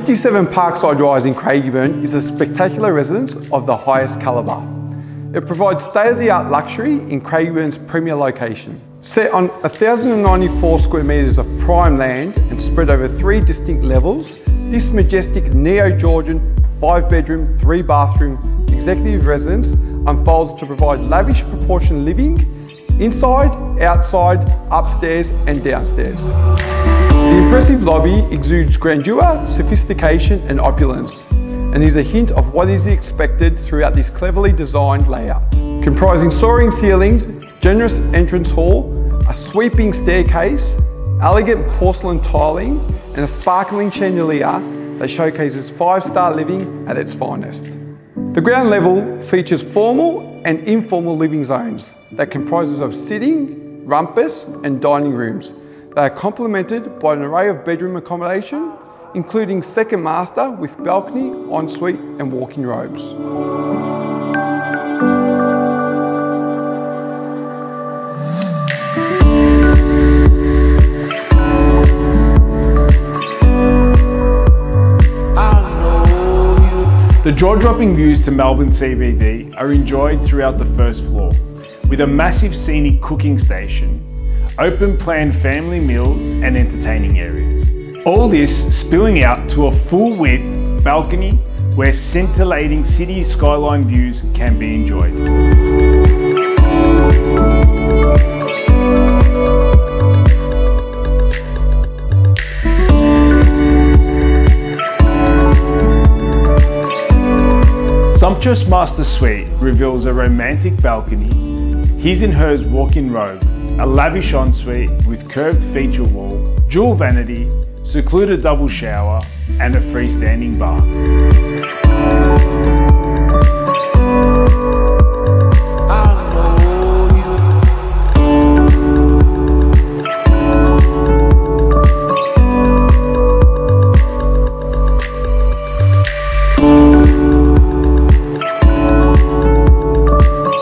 57 Parkside Rise in Craigieburn is a spectacular residence of the highest calibre. It provides state-of-the-art luxury in Craigieburn's premier location. Set on 1,094 square metres of prime land and spread over three distinct levels, this majestic neo-Georgian five bedroom, three bathroom executive residence unfolds to provide lavish proportion living inside, outside, upstairs and downstairs. Impressive lobby exudes grandeur, sophistication and opulence and is a hint of what is expected throughout this cleverly designed layout. Comprising soaring ceilings, generous entrance hall, a sweeping staircase, elegant porcelain tiling and a sparkling chandelier that showcases five-star living at its finest. The ground level features formal and informal living zones that comprises of sitting, rumpus and dining rooms. They are complemented by an array of bedroom accommodation, including second master with balcony, ensuite and walk-in robes. The jaw-dropping views to Melbourne CBD are enjoyed throughout the first floor, with a massive scenic cooking station, open plan family meals and entertaining areas. All this spilling out to a full width balcony where scintillating city skyline views can be enjoyed. Sumptuous Master Suite reveals a romantic balcony, his and hers walk-in robe, a lavish ensuite with curved feature wall, dual vanity, secluded double shower, and a freestanding bar.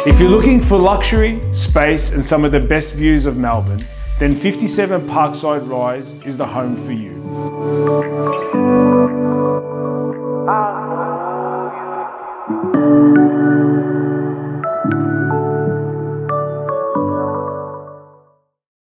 If you're looking for luxury, space and some of the best views of Melbourne, then 57 Parkside Rise is the home for you.